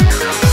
Música